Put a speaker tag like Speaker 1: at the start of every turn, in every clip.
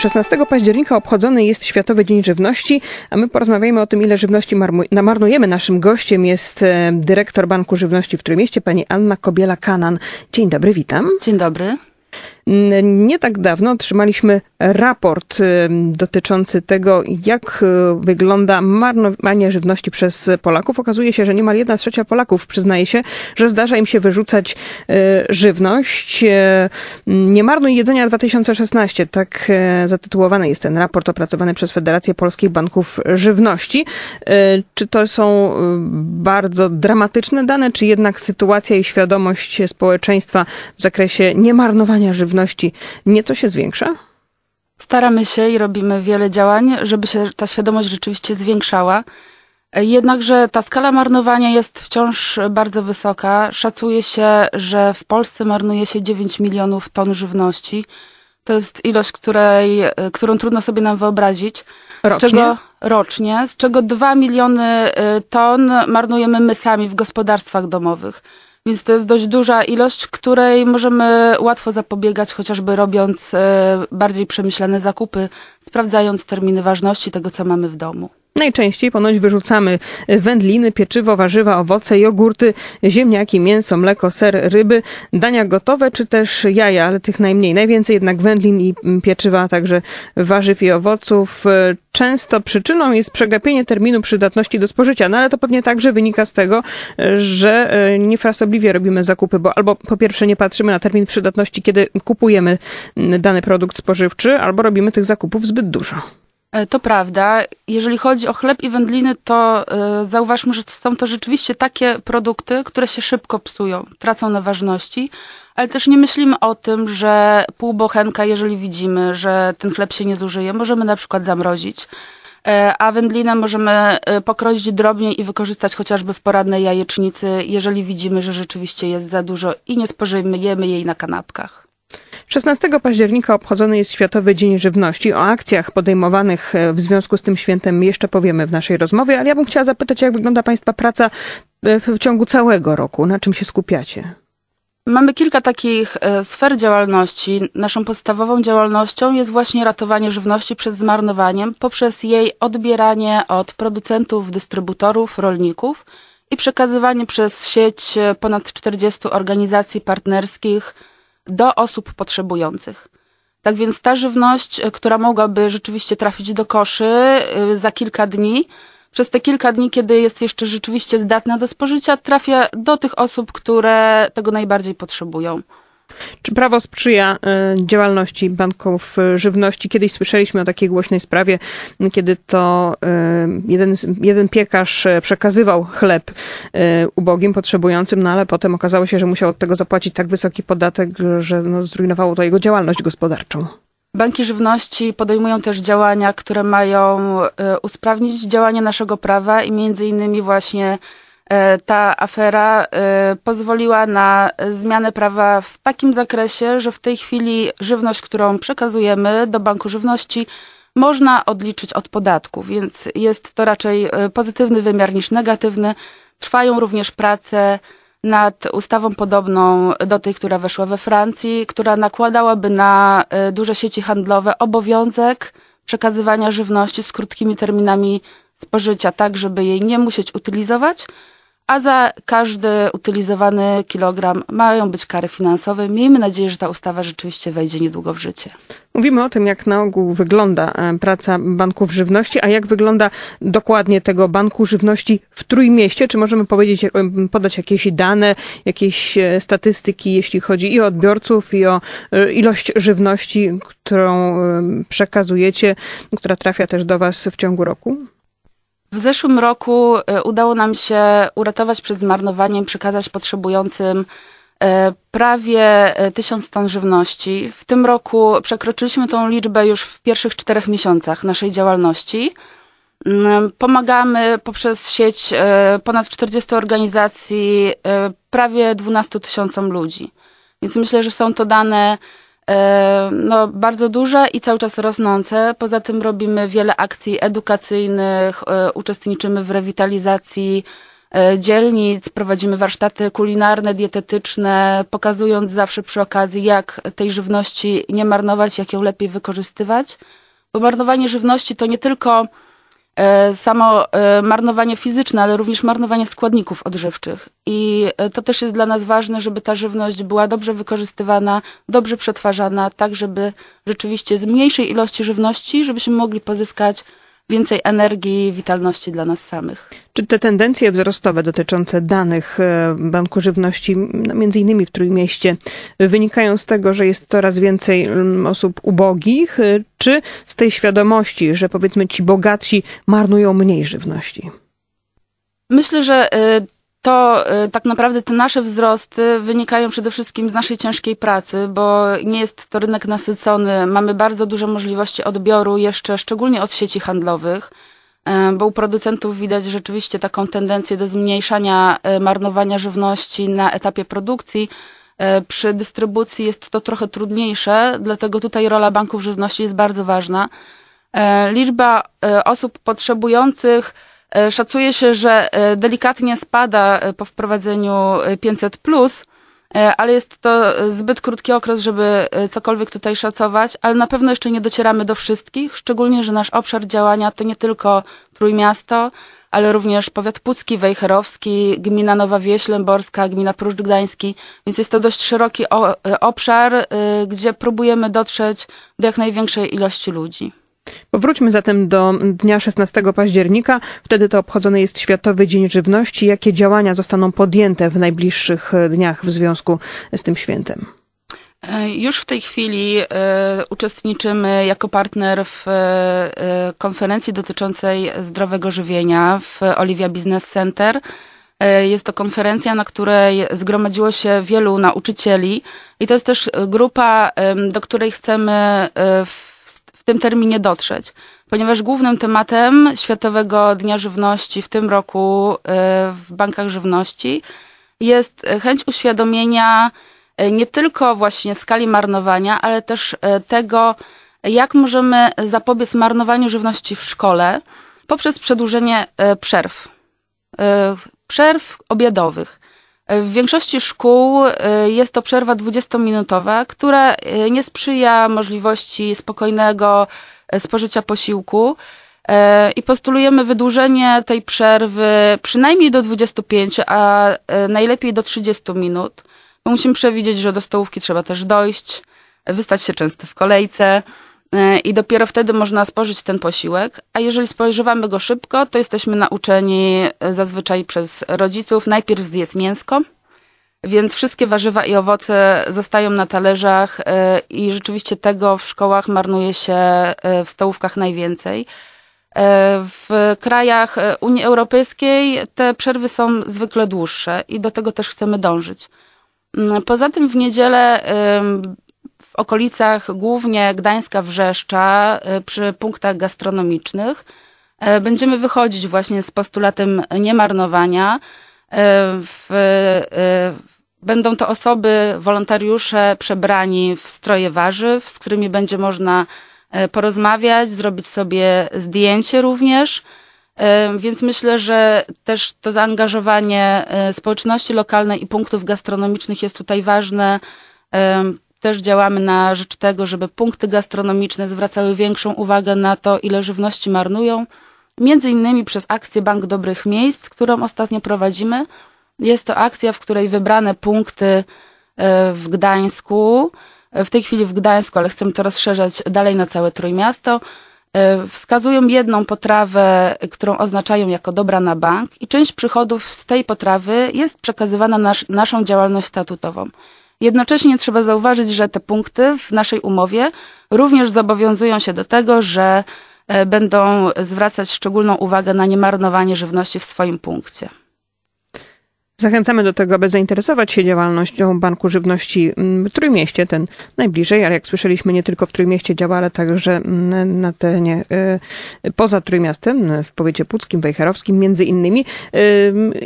Speaker 1: 16 października obchodzony jest Światowy Dzień Żywności, a my porozmawiajmy o tym, ile żywności marnujemy. Naszym gościem jest e, dyrektor Banku Żywności w Trójmieście, pani Anna Kobiela-Kanan. Dzień dobry, witam.
Speaker 2: Dzień dobry.
Speaker 1: Nie tak dawno otrzymaliśmy raport y, dotyczący tego, jak y, wygląda marnowanie żywności przez Polaków. Okazuje się, że niemal jedna trzecia Polaków przyznaje się, że zdarza im się wyrzucać y, żywność. Nie marnuj jedzenia 2016, tak zatytułowany jest ten raport opracowany przez Federację Polskich Banków Żywności. Czy to są bardzo dramatyczne dane, czy jednak sytuacja i świadomość społeczeństwa w zakresie niemarnowania żywności nieco się zwiększa?
Speaker 2: Staramy się i robimy wiele działań, żeby się ta świadomość rzeczywiście zwiększała. Jednakże ta skala marnowania jest wciąż bardzo wysoka. Szacuje się, że w Polsce marnuje się 9 milionów ton żywności. To jest ilość, której, którą trudno sobie nam wyobrazić.
Speaker 1: Rocznie?
Speaker 2: Z czego, rocznie, z czego 2 miliony y, ton marnujemy my sami w gospodarstwach domowych. Więc to jest dość duża ilość, której możemy łatwo zapobiegać, chociażby robiąc e, bardziej przemyślane zakupy, sprawdzając terminy ważności tego, co mamy w domu.
Speaker 1: Najczęściej ponoć wyrzucamy wędliny, pieczywo, warzywa, owoce, jogurty, ziemniaki, mięso, mleko, ser, ryby, dania gotowe czy też jaja, ale tych najmniej. Najwięcej jednak wędlin i pieczywa, a także warzyw i owoców. Często przyczyną jest przegapienie terminu przydatności do spożycia, no ale to pewnie także wynika z tego, że e, niefrasobliwie robimy zakupy, bo albo po pierwsze nie patrzymy na termin przydatności, kiedy kupujemy dany produkt spożywczy, albo robimy tych zakupów zbyt dużo.
Speaker 2: E, to prawda. Jeżeli chodzi o chleb i wędliny, to y, zauważmy, że są to rzeczywiście takie produkty, które się szybko psują, tracą na ważności, ale też nie myślimy o tym, że pół bochenka, jeżeli widzimy, że ten chleb się nie zużyje, możemy na przykład zamrozić. E, a wędlinę możemy pokroić drobniej i wykorzystać chociażby w poradnej jajecznicy, jeżeli widzimy, że rzeczywiście jest za dużo i nie spożyjemy jej na kanapkach.
Speaker 1: 16 października obchodzony jest Światowy Dzień Żywności. O akcjach podejmowanych e, w związku z tym świętem jeszcze powiemy w naszej rozmowie, ale ja bym chciała zapytać, jak wygląda Państwa praca e, w ciągu całego roku? Na czym się skupiacie?
Speaker 2: Mamy kilka takich e, sfer działalności. Naszą podstawową działalnością jest właśnie ratowanie żywności przed zmarnowaniem poprzez jej odbieranie od producentów, dystrybutorów, rolników i przekazywanie przez sieć ponad 40 organizacji partnerskich do osób potrzebujących. Tak więc ta żywność, e, która mogłaby rzeczywiście trafić do koszy e, za kilka dni, przez te kilka dni, kiedy jest jeszcze rzeczywiście zdatna do spożycia, trafia do tych osób, które tego najbardziej potrzebują.
Speaker 1: Czy prawo sprzyja e, działalności banków e, żywności? Kiedyś słyszeliśmy o takiej głośnej sprawie, kiedy to e, jeden, jeden piekarz przekazywał chleb ubogim, potrzebującym, no ale potem okazało się, że musiał od tego zapłacić tak wysoki podatek, że no, zrujnowało to jego działalność gospodarczą.
Speaker 2: Banki żywności podejmują też działania, które mają usprawnić działanie naszego prawa i między innymi właśnie E, ta afera e, pozwoliła na zmianę prawa w takim zakresie, że w tej chwili żywność, którą przekazujemy do Banku Żywności, można odliczyć od podatku, więc jest to raczej e, pozytywny wymiar niż negatywny. Trwają również prace nad ustawą podobną do tej, która weszła we Francji, która nakładałaby na duże sieci handlowe obowiązek przekazywania żywności z krótkimi terminami spożycia, tak żeby jej nie musieć utylizować a za każdy utylizowany kilogram mają być kary finansowe. Miejmy nadzieję, że ta ustawa rzeczywiście wejdzie niedługo w życie.
Speaker 1: Mówimy o tym, jak na ogół wygląda e, praca banków żywności, a jak wygląda dokładnie tego banku żywności w Trójmieście. Czy możemy powiedzieć, podać jakieś dane, jakieś e, statystyki, jeśli chodzi i o odbiorców, i o e, ilość żywności, którą przekazujecie, która trafia też do Was w ciągu roku?
Speaker 2: W zeszłym roku e, udało nam się uratować przed zmarnowaniem, przekazać potrzebującym e, prawie e, tysiąc ton żywności. W tym roku przekroczyliśmy tą liczbę już w pierwszych czterech miesiącach naszej działalności. Mm, pomagamy poprzez sieć ponad 40 organizacji prawie 12 tysiącom ludzi. Więc myślę, że są to dane no, bardzo duże i cały czas rosnące. Poza tym robimy wiele akcji edukacyjnych, e, uczestniczymy w rewitalizacji e, dzielnic, prowadzimy warsztaty kulinarne, dietetyczne, pokazując zawsze przy okazji, jak tej żywności nie marnować, jak ją lepiej wykorzystywać. Bo marnowanie żywności to nie tylko E, samo e, marnowanie fizyczne, ale również marnowanie składników odżywczych. I e, to też jest dla nas ważne, żeby ta żywność była dobrze wykorzystywana, dobrze przetwarzana, tak żeby rzeczywiście z mniejszej ilości żywności, żebyśmy mogli pozyskać więcej energii, witalności dla nas samych.
Speaker 1: Czy te tendencje wzrostowe dotyczące danych e, Banku Żywności, no, między innymi w Trójmieście, wynikają z tego, że jest coraz więcej mm, osób ubogich, e, czy z tej świadomości, że powiedzmy ci bogatsi marnują mniej żywności?
Speaker 2: Myślę, że e, to y, tak naprawdę te nasze wzrosty wynikają przede wszystkim z naszej ciężkiej pracy, bo nie jest to rynek nasycony. Mamy bardzo duże możliwości odbioru jeszcze, szczególnie od sieci handlowych, y, bo u producentów widać rzeczywiście taką tendencję do zmniejszania y, marnowania żywności na etapie produkcji. Przy dystrybucji jest to trochę trudniejsze, dlatego tutaj rola banków żywności jest bardzo ważna. Liczba osób potrzebujących szacuje się, że e, delikatnie spada e, po wprowadzeniu 500, ale jest to zbyt krótki okres, żeby cokolwiek tutaj szacować, ale na pewno jeszcze nie docieramy do wszystkich, szczególnie, że nasz obszar działania to nie tylko Trójmiasto, ale również powiat pucki, wejherowski, gmina Nowa Wieś Lęborska, gmina Pruszcz Gdański, więc jest to dość szeroki obszar, gdzie próbujemy dotrzeć do jak największej ilości ludzi.
Speaker 1: Powróćmy zatem do dnia 16 października. Wtedy to obchodzony jest Światowy Dzień Żywności. Jakie działania zostaną podjęte w najbliższych dniach w związku z tym świętem?
Speaker 2: E, już w tej chwili y, uczestniczymy jako partner w konferencji dotyczącej zdrowego żywienia w Olivia Business Center. Jest to konferencja, na której zgromadziło się wielu nauczycieli i to jest też grupa, do której chcemy w w tym terminie dotrzeć, ponieważ głównym tematem Światowego Dnia Żywności w tym roku e, w bankach żywności jest chęć uświadomienia e, nie tylko właśnie skali marnowania, ale też tego, jak możemy zapobiec marnowaniu żywności w szkole poprzez przedłużenie przerw. Przerw obiadowych. W większości szkół y, jest to przerwa 20-minutowa, która y, nie sprzyja możliwości spokojnego y, spożycia posiłku. I postulujemy wydłużenie tej przerwy przynajmniej do 25, a najlepiej do 30 minut. Bo musimy przewidzieć, że do stołówki trzeba też dojść, wystać się często w kolejce i dopiero wtedy można spożyć ten posiłek. A jeżeli spożywamy go szybko, to jesteśmy nauczeni zazwyczaj przez rodziców najpierw zjedz mięsko, więc wszystkie warzywa i owoce zostają na talerzach e, i rzeczywiście tego w szkołach marnuje się e, w stołówkach najwięcej. E, w krajach Unii Europejskiej te przerwy są zwykle dłuższe i do tego też chcemy dążyć. Mm, poza tym w niedzielę w okolicach głównie Gdańska, Wrzeszcza, przy punktach gastronomicznych, będziemy wychodzić właśnie z postulatem niemarnowania. W, będą to osoby, wolontariusze przebrani w stroje warzyw, z którymi będzie można porozmawiać, zrobić sobie zdjęcie również. Więc myślę, że też to zaangażowanie społeczności lokalnej i punktów gastronomicznych jest tutaj ważne też działamy na rzecz tego, żeby punkty gastronomiczne zwracały większą uwagę na to, ile żywności marnują. Między innymi przez akcję Bank Dobrych Miejsc, którą ostatnio prowadzimy. Jest to akcja, w której wybrane punkty e, w Gdańsku, e, w tej chwili w Gdańsku, ale chcemy to rozszerzać dalej na całe Trójmiasto, e, wskazują jedną potrawę, którą oznaczają jako dobra na bank i część przychodów z tej potrawy jest przekazywana na naszą działalność statutową. Jednocześnie trzeba zauważyć, że te punkty w naszej umowie również zobowiązują się do tego, że e, będą zwracać szczególną uwagę na niemarnowanie żywności w swoim punkcie.
Speaker 1: Zachęcamy do tego, aby zainteresować się działalnością Banku Żywności w Trójmieście, ten najbliżej, ale jak słyszeliśmy, nie tylko w Trójmieście działa, ale także na terenie y, poza Trójmiastem, w powiecie puckim, wejherowskim między innymi.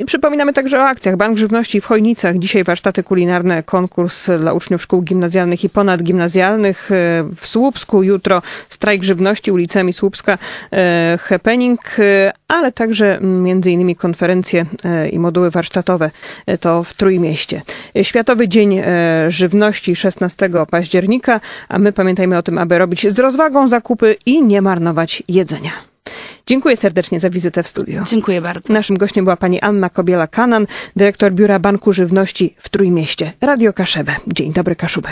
Speaker 1: Y, przypominamy także o akcjach. Bank Żywności w Chojnicach, dzisiaj warsztaty kulinarne, konkurs dla uczniów szkół gimnazjalnych i ponadgimnazjalnych. Y, w Słupsku jutro strajk żywności ulicami Słupska, happening, ale także między innymi konferencje e, i moduły warsztatowe e, to w Trójmieście. Światowy Dzień e, Żywności 16 października, a my pamiętajmy o tym, aby robić z rozwagą zakupy i nie marnować jedzenia. Dziękuję serdecznie za wizytę w studio.
Speaker 2: Dziękuję bardzo.
Speaker 1: Naszym gościem była pani Anna Kobiela-Kanan, dyrektor Biura Banku Żywności w Trójmieście. Radio Kaszebę. Dzień dobry Kaszubę.